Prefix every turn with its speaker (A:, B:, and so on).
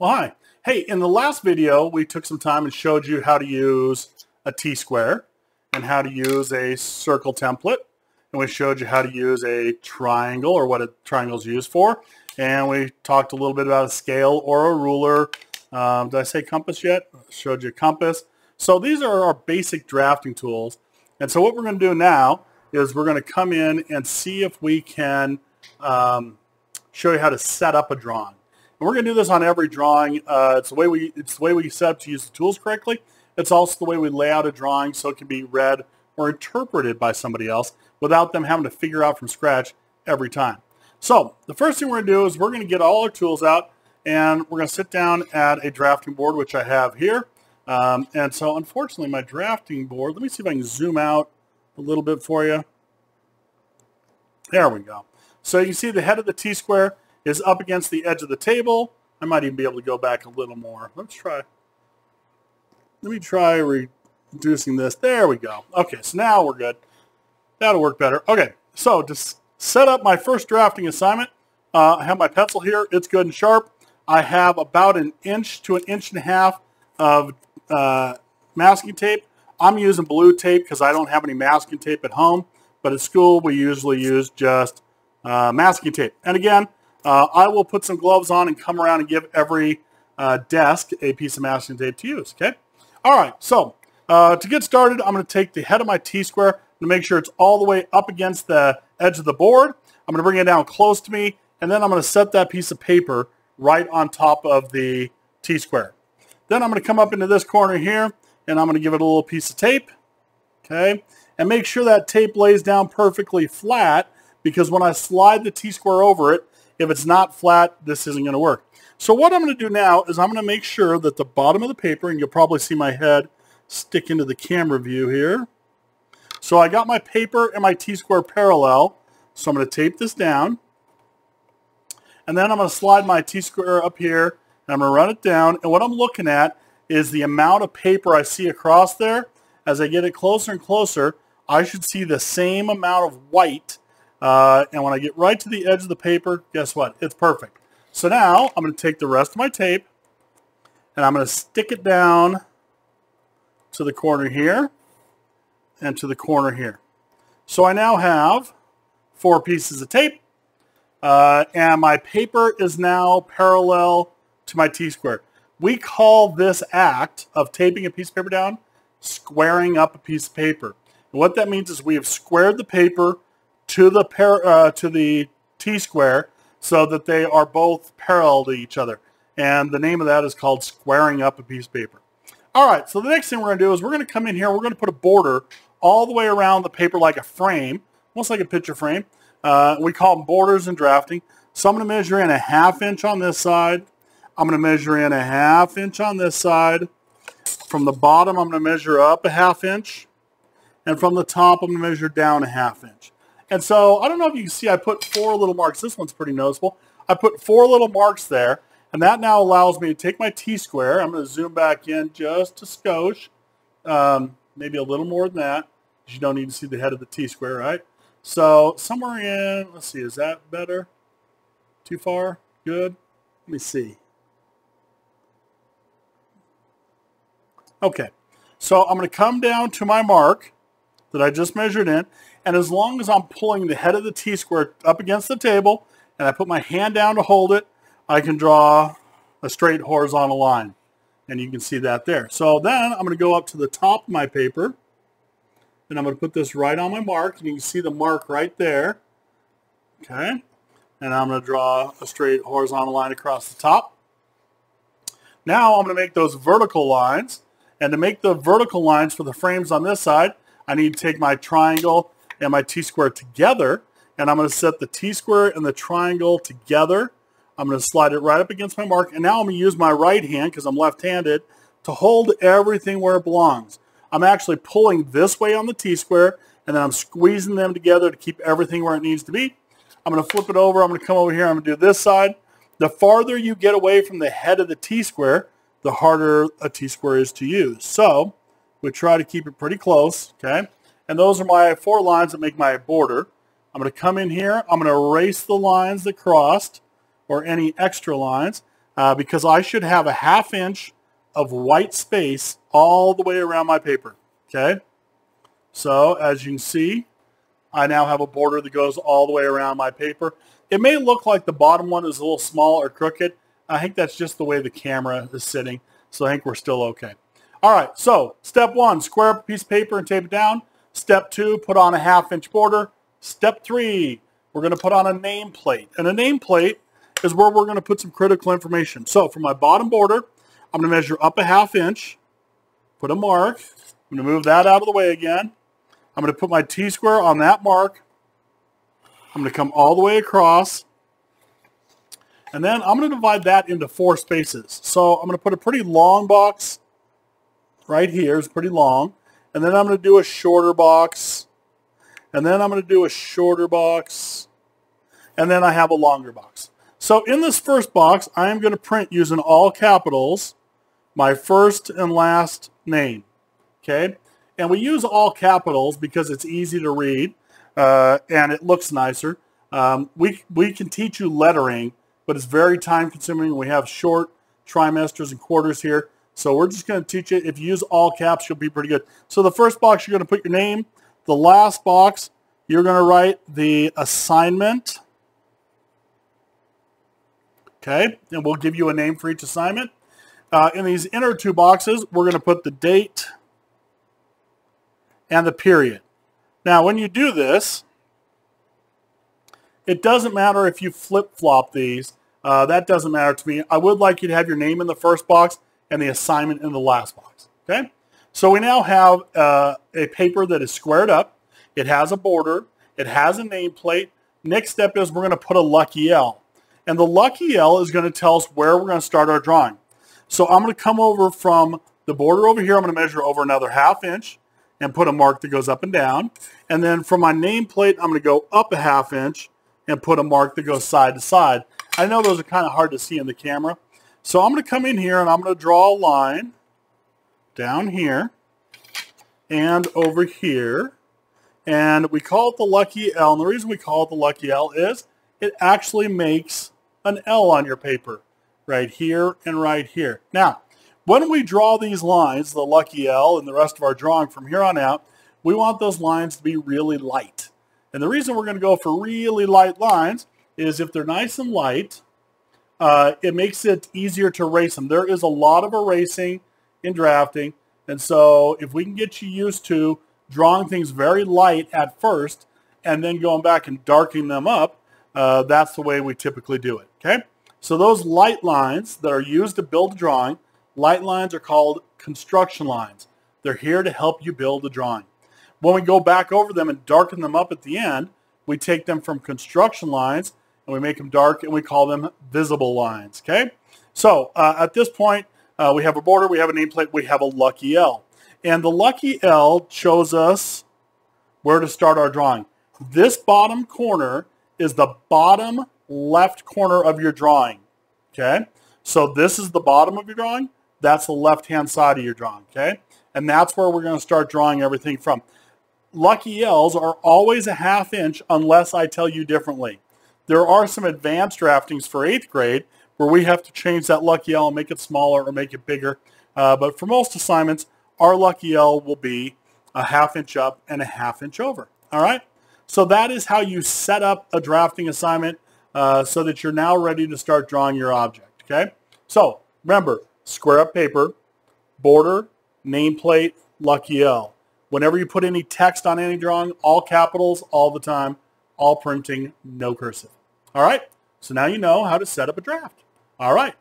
A: Well, hi. Hey, in the last video, we took some time and showed you how to use a T-square and how to use a circle template. And we showed you how to use a triangle or what a triangle is used for. And we talked a little bit about a scale or a ruler. Um, did I say compass yet? Showed you a compass. So these are our basic drafting tools. And so what we're going to do now is we're going to come in and see if we can um, show you how to set up a drawing. And we're going to do this on every drawing. Uh, it's the way we it's the way we set up to use the tools correctly. It's also the way we lay out a drawing so it can be read or interpreted by somebody else without them having to figure out from scratch every time. So the first thing we're going to do is we're going to get all our tools out and we're going to sit down at a drafting board, which I have here. Um, and so unfortunately, my drafting board, let me see if I can zoom out a little bit for you. There we go. So you see the head of the T-square is up against the edge of the table. I might even be able to go back a little more. Let's try. Let me try reducing this. There we go. Okay, so now we're good. That'll work better. Okay, so to set up my first drafting assignment, uh, I have my pencil here. It's good and sharp. I have about an inch to an inch and a half of uh, masking tape. I'm using blue tape because I don't have any masking tape at home. But at school, we usually use just uh, masking tape. And again, uh, I will put some gloves on and come around and give every uh, desk a piece of masking tape to use, okay? All right, so uh, to get started, I'm going to take the head of my T-square to make sure it's all the way up against the edge of the board. I'm going to bring it down close to me, and then I'm going to set that piece of paper right on top of the T-square. Then I'm going to come up into this corner here, and I'm going to give it a little piece of tape, okay? And make sure that tape lays down perfectly flat, because when I slide the T-square over it, if it's not flat, this isn't going to work. So what I'm going to do now is I'm going to make sure that the bottom of the paper, and you'll probably see my head stick into the camera view here. So I got my paper and my T-square parallel. So I'm going to tape this down. And then I'm going to slide my T-square up here. And I'm going to run it down. And what I'm looking at is the amount of paper I see across there. As I get it closer and closer, I should see the same amount of white uh, and when I get right to the edge of the paper, guess what? It's perfect. So now I'm going to take the rest of my tape and I'm going to stick it down to the corner here and to the corner here. So I now have four pieces of tape uh, and my paper is now parallel to my T-square. We call this act of taping a piece of paper down squaring up a piece of paper. And what that means is we have squared the paper to the uh, to the t-square so that they are both parallel to each other. And the name of that is called squaring up a piece of paper. All right, so the next thing we're going to do is we're going to come in here, we're going to put a border all the way around the paper like a frame, almost like a picture frame. Uh, we call them borders in drafting. So I'm going to measure in a half inch on this side. I'm going to measure in a half inch on this side. From the bottom, I'm going to measure up a half inch. And from the top, I'm going to measure down a half inch. And so I don't know if you can see, I put four little marks. This one's pretty noticeable. I put four little marks there, and that now allows me to take my T-square. I'm going to zoom back in just a skosh, um, maybe a little more than that, because you don't need to see the head of the T-square, right? So somewhere in, let's see, is that better? Too far? Good? Let me see. Okay, so I'm going to come down to my mark that I just measured in, and as long as I'm pulling the head of the T-square up against the table and I put my hand down to hold it, I can draw a straight horizontal line. And you can see that there. So then I'm going to go up to the top of my paper and I'm going to put this right on my mark. And you can see the mark right there. Okay. And I'm going to draw a straight horizontal line across the top. Now I'm going to make those vertical lines. And to make the vertical lines for the frames on this side, I need to take my triangle and my t-square together. And I'm going to set the t-square and the triangle together. I'm going to slide it right up against my mark. And now I'm going to use my right hand, because I'm left-handed, to hold everything where it belongs. I'm actually pulling this way on the t-square, and then I'm squeezing them together to keep everything where it needs to be. I'm going to flip it over. I'm going to come over here. I'm going to do this side. The farther you get away from the head of the t-square, the harder a t-square is to use. So we try to keep it pretty close, okay? And those are my four lines that make my border. I'm going to come in here. I'm going to erase the lines that crossed or any extra lines. uh, because I should have a half inch of white space all the way around my paper. Okay. So as you can see, I now have a border that goes all the way around my paper. It may look like the bottom one is a little small or crooked. I think that's just the way the camera is sitting. So I think we're still okay. All right, so step one, square up a piece of paper and tape it down. Step two, put on a half inch border. Step three, we're going to put on a nameplate. And a nameplate is where we're going to put some critical information. So for my bottom border, I'm to measure up a half inch, put a mark. I'm to move that out of the way again. I'm going to put my T-square on that mark. I'm to come all the way across. And then I'm going to divide that into four spaces. So I'm going to put a pretty long box right here. It's pretty long. And then I'm going to do a shorter box. And then I'm going to do a shorter box. And then I have a longer box. So in this first box, I am going to print using all capitals my first and last name. Okay? And we use all capitals because it's easy to read uh, and it looks nicer. Um, we, we can teach you lettering, but it's very time consuming. We have short trimesters and quarters here. So we're just going to teach it. If you use all caps, you'll be pretty good. So the first box, you're going to put your name. The last box, you're going to write the assignment. Okay, and we'll give you a name for each assignment. Uh, in these inner two boxes, we're going to put the date and the period. Now, when you do this, it doesn't matter if you flip-flop these. Uh, that doesn't matter to me. I would like you to have your name in the first box and the assignment in the last box. Okay? So we now have uh, a paper that is squared up. It has a border. It has a nameplate. Next step is we're going to put a lucky L. And the lucky L is going to tell us where we're going to start our drawing. So I'm going to come over from the border over here. I'm going to measure over another half inch and put a mark that goes up and down. And then from my nameplate, I'm going to go up a half inch and put a mark that goes side to side. I know those are kind of hard to see in the camera. So I'm going to come in here and I'm going to draw a line down here and over here. And we call it the lucky L. And the reason we call it the lucky L is it actually makes an L on your paper right here and right here. Now, when we draw these lines, the lucky L and the rest of our drawing from here on out, we want those lines to be really light. And the reason we're going to go for really light lines is if they're nice and light, uh, it makes it easier to erase them. There is a lot of erasing in drafting. And so if we can get you used to drawing things very light at first and then going back and darkening them up, uh, that's the way we typically do it. Okay. So those light lines that are used to build a drawing Light lines are called construction lines. They're here to help you build a drawing. When we go back over them and darken them up at the end, we take them from construction lines and we make them dark and we call them visible lines. Okay. So uh, at this point, uh, we have a border, we have a nameplate, we have a lucky L. And the lucky L shows us where to start our drawing. This bottom corner is the bottom left corner of your drawing. Okay. So this is the bottom of your drawing. That's the left-hand side of your drawing, okay? And that's where we're going to start drawing everything from. Lucky L's are always a half inch unless I tell you differently. There are some advanced draftings for 8th grade where we have to change that Lucky L and make it smaller or make it bigger. Uh, but for most assignments, our Lucky L will be a half inch up and a half inch over. All right? So that is how you set up a drafting assignment uh, so that you're now ready to start drawing your object. Okay? So remember, square up paper, border, nameplate, Lucky L. Whenever you put any text on any drawing, all capitals, all the time, all printing, no cursive. All right, so now you know how to set up a draft. All right,